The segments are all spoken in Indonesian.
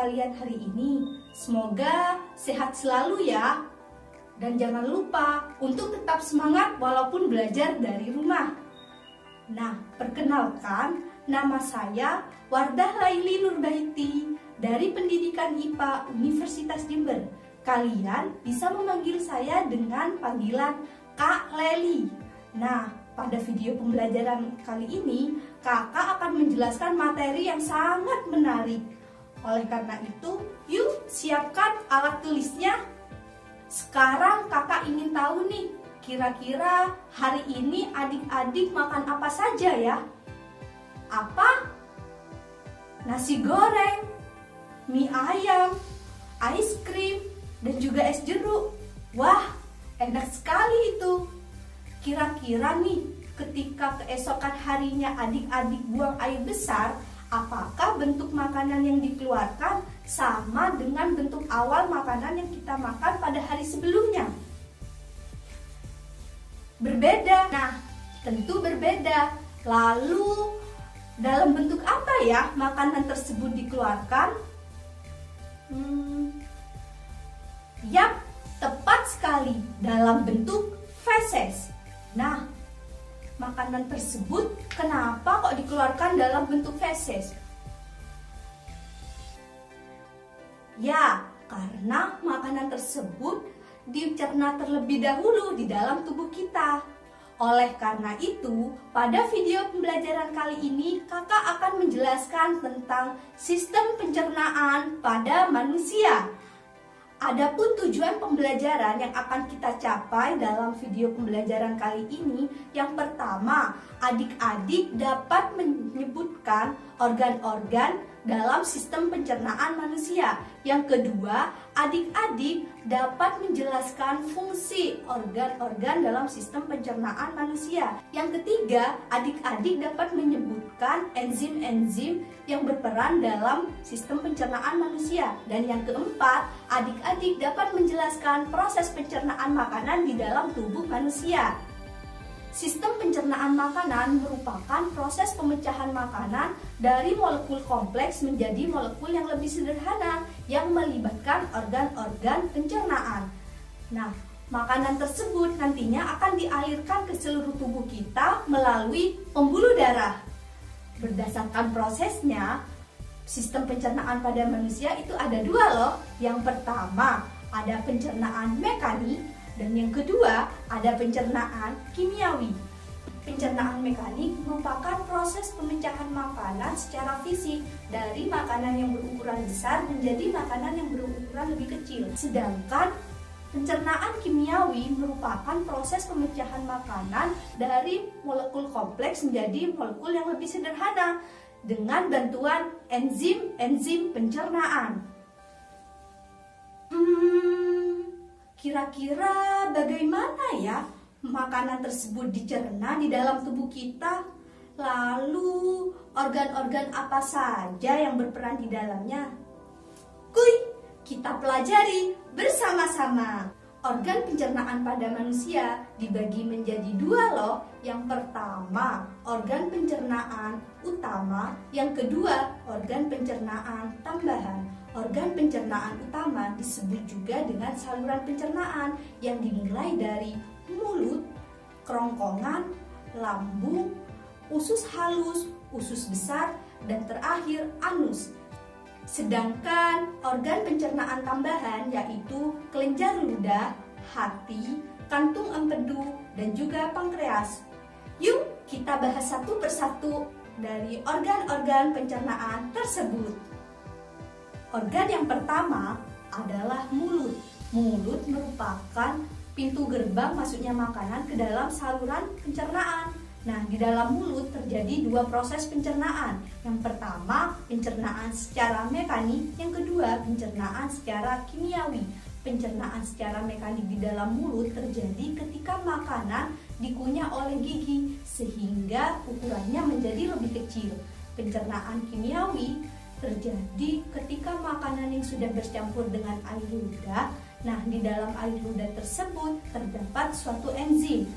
kalian hari ini? Semoga sehat selalu ya. Dan jangan lupa untuk tetap semangat walaupun belajar dari rumah. Nah, perkenalkan, nama saya Wardah Laili Nurbaiti dari Pendidikan IPA Universitas Jember. Kalian bisa memanggil saya dengan panggilan Kak Leli. Nah, pada video pembelajaran kali ini, kakak akan menjelaskan materi yang sangat menarik. Oleh karena itu, yuk siapkan alat tulisnya. Sekarang kakak ingin tahu nih, kira-kira hari ini adik-adik makan apa saja ya? Apa? Nasi goreng, mie ayam, es krim, dan juga es jeruk. Wah, enak sekali itu. Kira-kira nih, ketika keesokan harinya adik-adik buang air besar, apakah bentuk makanan yang dikeluarkan sama dengan bentuk awal makanan yang kita makan pada hari sebelumnya? Berbeda. Nah, tentu berbeda. Lalu, dalam bentuk apa ya makanan tersebut dikeluarkan? Hmm, yap, tepat sekali dalam bentuk feses. Nah, makanan tersebut kenapa kok dikeluarkan dalam bentuk feses? Ya, karena makanan tersebut dicerna terlebih dahulu di dalam tubuh kita. Oleh karena itu, pada video pembelajaran kali ini kakak akan menjelaskan tentang sistem pencernaan pada manusia. Adapun tujuan pembelajaran yang akan kita capai dalam video pembelajaran kali ini, yang pertama, adik-adik dapat menyebutkan organ-organ dalam sistem pencernaan manusia. Yang kedua, adik-adik dapat menjelaskan fungsi organ-organ dalam sistem pencernaan manusia. Yang ketiga, adik-adik dapat menyebutkan enzim-enzim yang berperan dalam sistem pencernaan manusia. Dan yang keempat, adik-adik dapat menjelaskan proses pencernaan makanan di dalam tubuh manusia. Sistem pencernaan makanan merupakan proses pemecahan makanan dari molekul kompleks menjadi molekul yang lebih sederhana yang melibatkan organ-organ pencernaan. Nah, makanan tersebut nantinya akan dialirkan ke seluruh tubuh kita melalui pembuluh darah. Berdasarkan prosesnya, sistem pencernaan pada manusia itu ada dua loh. Yang pertama, ada pencernaan mekanik dan yang kedua, ada pencernaan kimiawi. Pencernaan mekanik merupakan proses pemecahan makanan secara fisik dari makanan yang berukuran besar menjadi makanan yang berukuran lebih kecil. Sedangkan pencernaan kimiawi merupakan proses pemecahan makanan dari molekul kompleks menjadi molekul yang lebih sederhana dengan bantuan enzim-enzim pencernaan. Kira-kira bagaimana ya makanan tersebut dicerna di dalam tubuh kita? Lalu organ-organ apa saja yang berperan di dalamnya? Kuy, kita pelajari bersama-sama. Organ pencernaan pada manusia dibagi menjadi dua loh. Yang pertama, organ pencernaan utama. Yang kedua, organ pencernaan tambahan. Organ pencernaan utama disebut juga dengan saluran pencernaan yang dimulai dari mulut, kerongkongan, lambung, usus halus, usus besar, dan terakhir anus. Sedangkan organ pencernaan tambahan yaitu kelenjar ludah, hati, kantung empedu, dan juga pankreas. Yuk kita bahas satu persatu dari organ-organ pencernaan tersebut. Organ yang pertama adalah mulut. Mulut merupakan pintu gerbang masuknya makanan ke dalam saluran pencernaan. Nah, di dalam mulut terjadi dua proses pencernaan. Yang pertama, pencernaan secara mekanik, yang kedua, pencernaan secara kimiawi. Pencernaan secara mekanik di dalam mulut terjadi ketika makanan dikunyah oleh gigi sehingga ukurannya menjadi lebih kecil. Pencernaan kimiawi terjadi ketika makanan yang sudah bercampur dengan air ludah. Nah, di dalam air ludah tersebut terdapat suatu enzim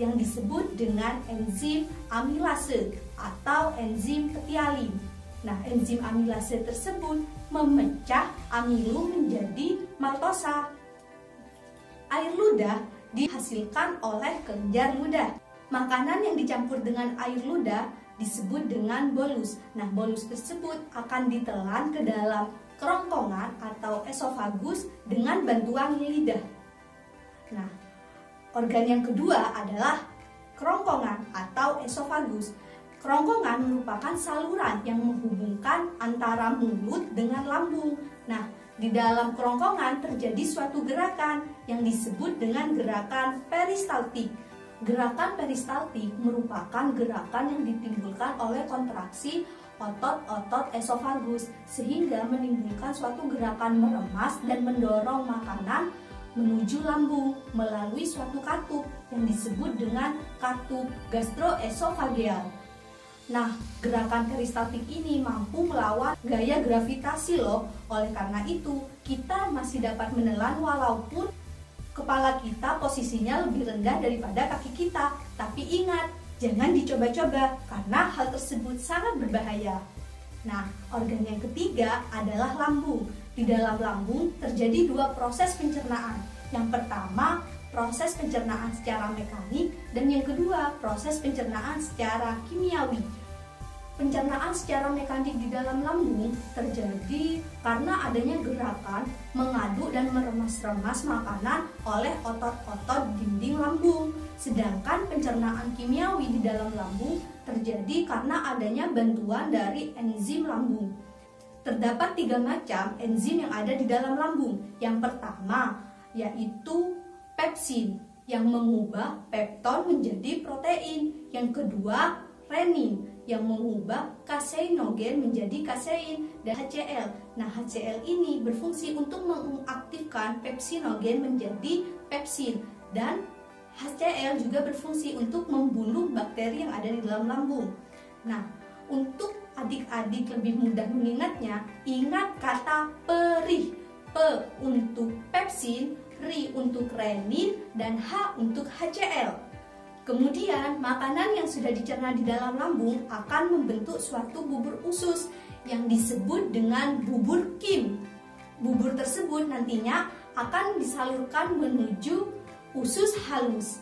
yang disebut dengan enzim amilase atau enzim petialin. Nah, enzim amilase tersebut memecah amilum menjadi maltosa. Air ludah dihasilkan oleh kelenjar ludah. Makanan yang dicampur dengan air ludah disebut dengan bolus. Nah, bolus tersebut akan ditelan ke dalam kerongkongan atau esofagus dengan bantuan lidah. Nah, organ yang kedua adalah kerongkongan atau esofagus. Kerongkongan merupakan saluran yang menghubungkan antara mulut dengan lambung. Nah, di dalam kerongkongan terjadi suatu gerakan yang disebut dengan gerakan peristaltik. Gerakan peristaltik merupakan gerakan yang ditimbulkan oleh kontraksi otot-otot esofagus sehingga menimbulkan suatu gerakan meremas dan mendorong makanan menuju lambung melalui suatu katup yang disebut dengan katup gastroesofageal. Nah, gerakan peristaltik ini mampu melawan gaya gravitasi loh. Oleh karena itu, kita masih dapat menelan walaupun Kepala kita posisinya lebih rendah daripada kaki kita. Tapi ingat, jangan dicoba-coba karena hal tersebut sangat berbahaya. Nah, organ yang ketiga adalah lambung. Di dalam lambung terjadi dua proses pencernaan. Yang pertama, proses pencernaan secara mekanik dan yang kedua, proses pencernaan secara kimiawi. Pencernaan secara mekanik di dalam lambung terjadi karena adanya gerakan mengaduk dan meremas-remas makanan oleh otot-otot dinding lambung. Sedangkan pencernaan kimiawi di dalam lambung terjadi karena adanya bantuan dari enzim lambung. Terdapat tiga macam enzim yang ada di dalam lambung. Yang pertama yaitu pepsin yang mengubah pepton menjadi protein. Yang kedua renin yang mengubah kaseinogen menjadi kasein dan HCl. Nah, HCl ini berfungsi untuk mengaktifkan pepsinogen menjadi pepsin dan HCl juga berfungsi untuk membunuh bakteri yang ada di dalam lambung. Nah, untuk adik-adik lebih mudah mengingatnya, ingat kata perih. P untuk pepsin, R untuk renin, dan H untuk HCl. Kemudian, makanan yang sudah dicerna di dalam lambung akan membentuk suatu bubur usus yang disebut dengan bubur kim. Bubur tersebut nantinya akan disalurkan menuju usus halus.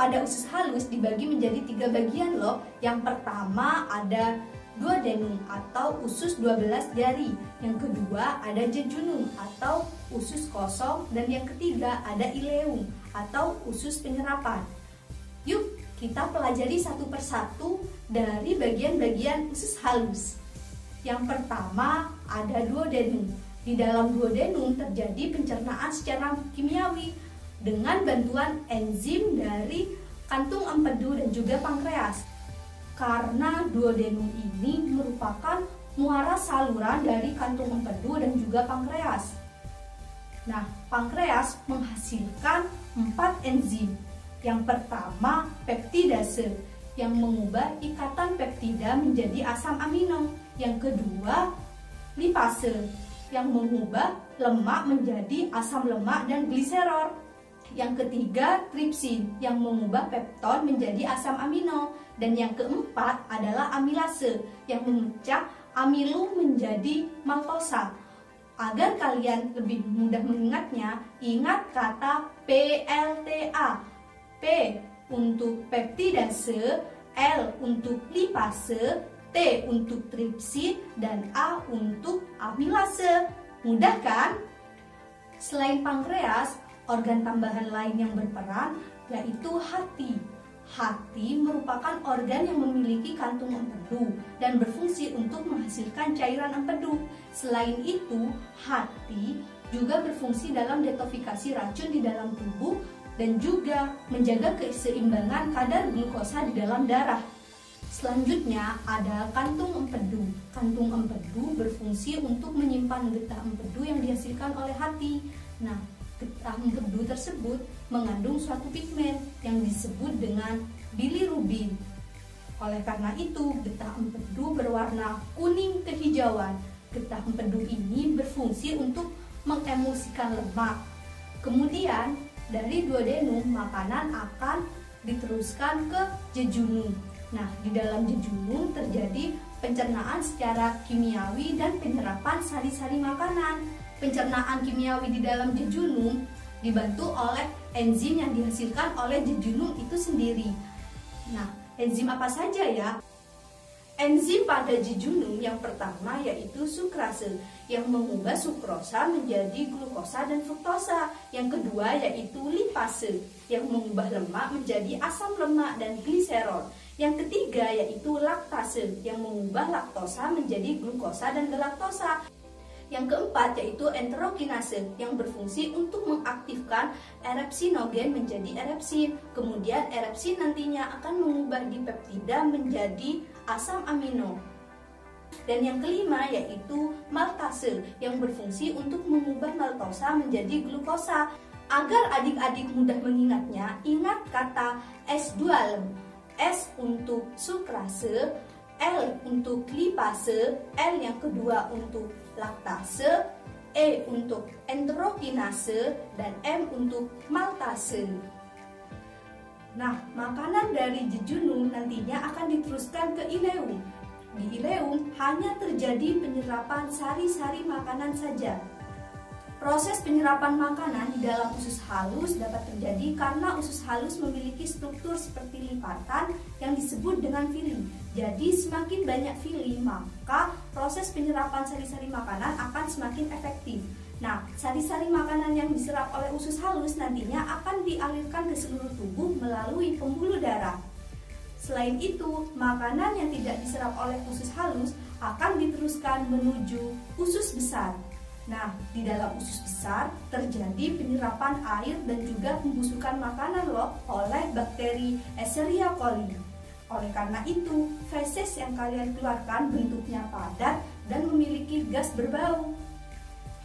Pada usus halus dibagi menjadi tiga bagian loh. Yang pertama ada duodenum atau usus 12 jari. Yang kedua ada jejunum atau usus kosong dan yang ketiga ada ileum atau usus penyerapan. Yuk, kita pelajari satu persatu dari bagian-bagian usus halus. Yang pertama ada duodenum. Di dalam duodenum terjadi pencernaan secara kimiawi dengan bantuan enzim dari kantung empedu dan juga pankreas. Karena duodenum ini merupakan muara saluran dari kantung empedu dan juga pankreas. Nah, pankreas menghasilkan empat enzim yang pertama, peptidase yang mengubah ikatan peptida menjadi asam amino. Yang kedua, lipase yang mengubah lemak menjadi asam lemak dan gliserol. Yang ketiga, tripsin yang mengubah pepton menjadi asam amino. Dan yang keempat adalah amilase yang memecah amilum menjadi maltosa. Agar kalian lebih mudah mengingatnya, ingat kata PLTA P untuk peptidase, L untuk lipase, T untuk tripsin, dan A untuk amilase. Mudah kan? Selain pankreas, organ tambahan lain yang berperan yaitu hati. Hati merupakan organ yang memiliki kantung empedu dan berfungsi untuk menghasilkan cairan empedu. Selain itu, hati juga berfungsi dalam detoksifikasi racun di dalam tubuh dan juga menjaga keseimbangan kadar glukosa di dalam darah. Selanjutnya ada kantung empedu. Kantung empedu berfungsi untuk menyimpan getah empedu yang dihasilkan oleh hati. Nah, getah empedu tersebut mengandung suatu pigmen yang disebut dengan bilirubin. Oleh karena itu, getah empedu berwarna kuning kehijauan. Getah empedu ini berfungsi untuk mengemulsikan lemak. Kemudian, dari duodenum makanan akan diteruskan ke jejunum. Nah, di dalam jejunum terjadi pencernaan secara kimiawi dan penyerapan sari-sari makanan. Pencernaan kimiawi di dalam jejunum dibantu oleh enzim yang dihasilkan oleh jejunum itu sendiri. Nah, enzim apa saja ya? Enzim pada jejunum yang pertama yaitu sukrase yang mengubah sukrosa menjadi glukosa dan fruktosa. Yang kedua yaitu lipase yang mengubah lemak menjadi asam lemak dan gliserol. Yang ketiga yaitu laktase yang mengubah laktosa menjadi glukosa dan galaktosa. Yang keempat yaitu enterokinase yang berfungsi untuk mengaktifkan erepsinogen menjadi erepsin. Kemudian erepsin nantinya akan mengubah dipeptida menjadi asam amino. Dan yang kelima yaitu maltase yang berfungsi untuk mengubah maltosa menjadi glukosa. Agar adik-adik mudah mengingatnya, ingat kata S2 S untuk sukrase, L untuk lipase, L yang kedua untuk laktase, E untuk enterokinase, dan M untuk maltase. Nah, makanan dari jejunum nantinya akan diteruskan ke ileum. Di ileum hanya terjadi penyerapan sari-sari makanan saja. Proses penyerapan makanan di dalam usus halus dapat terjadi karena usus halus memiliki struktur seperti lipatan yang disebut dengan fili. Jadi semakin banyak fili, maka proses penyerapan sari-sari makanan akan semakin efektif. Nah, sari-sari makanan yang diserap oleh usus halus nantinya akan dialirkan ke seluruh tubuh melalui pembuluh darah. Selain itu, makanan yang tidak diserap oleh usus halus akan diteruskan menuju usus besar. Nah, di dalam usus besar terjadi penyerapan air dan juga pembusukan makanan loh oleh bakteri Escherichia coli. Oleh karena itu, feses yang kalian keluarkan bentuknya padat dan memiliki gas berbau.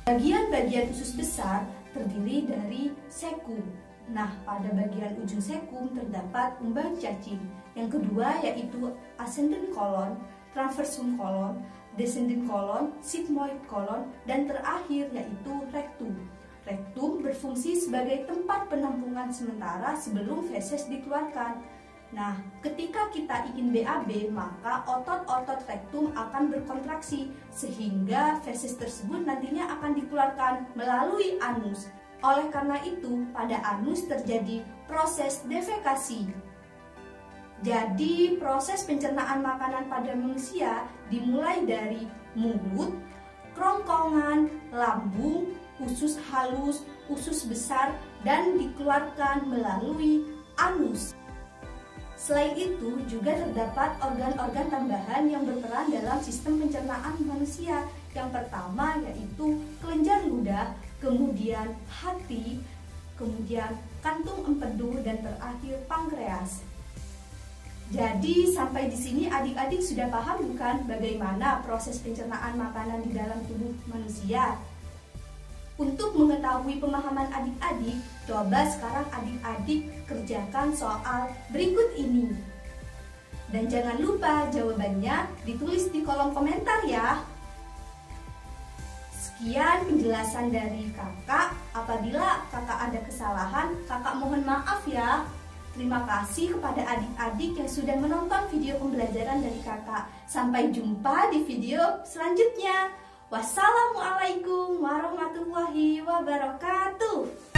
Bagian-bagian usus besar terdiri dari sekum. Nah, pada bagian ujung sekum terdapat umbang cacing. Yang kedua yaitu ascending colon, transversum colon, descending colon, sigmoid colon, dan terakhir yaitu rectum. Rectum berfungsi sebagai tempat penampungan sementara sebelum feses dikeluarkan. Nah, ketika kita ingin BAB, maka otot-otot rektum akan berkontraksi sehingga feses tersebut nantinya akan dikeluarkan melalui anus. Oleh karena itu, pada anus terjadi proses defekasi. Jadi, proses pencernaan makanan pada manusia dimulai dari mulut, kerongkongan, lambung, usus halus, usus besar, dan dikeluarkan melalui anus. Selain itu, juga terdapat organ-organ tambahan yang berperan dalam sistem pencernaan manusia. Yang pertama yaitu kelenjar ludah, kemudian hati, kemudian kantung empedu, dan terakhir pankreas. Jadi sampai di sini adik-adik sudah paham bukan bagaimana proses pencernaan makanan di dalam tubuh manusia? Untuk mengetahui pemahaman adik-adik, coba sekarang adik-adik kerjakan soal berikut ini. Dan jangan lupa jawabannya ditulis di kolom komentar ya. Sekian penjelasan dari kakak. Apabila kakak ada kesalahan, kakak mohon maaf ya. Terima kasih kepada adik-adik yang sudah menonton video pembelajaran dari kakak. Sampai jumpa di video selanjutnya. Wassalamualaikum warahmatullahi wabarakatuh.